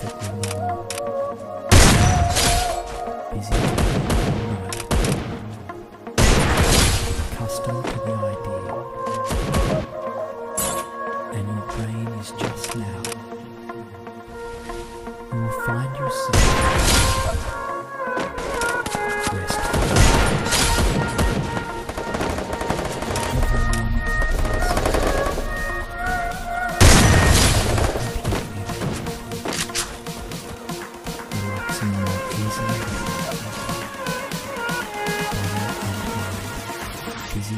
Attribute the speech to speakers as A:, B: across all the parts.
A: perfectly normal, is just. You will find yourself.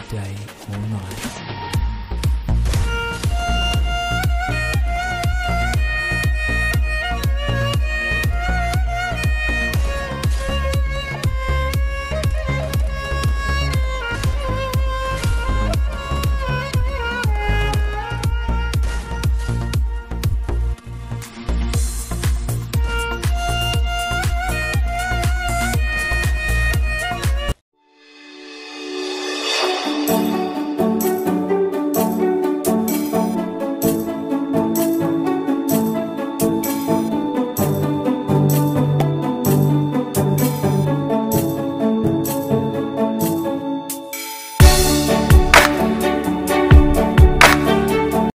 A: day or night.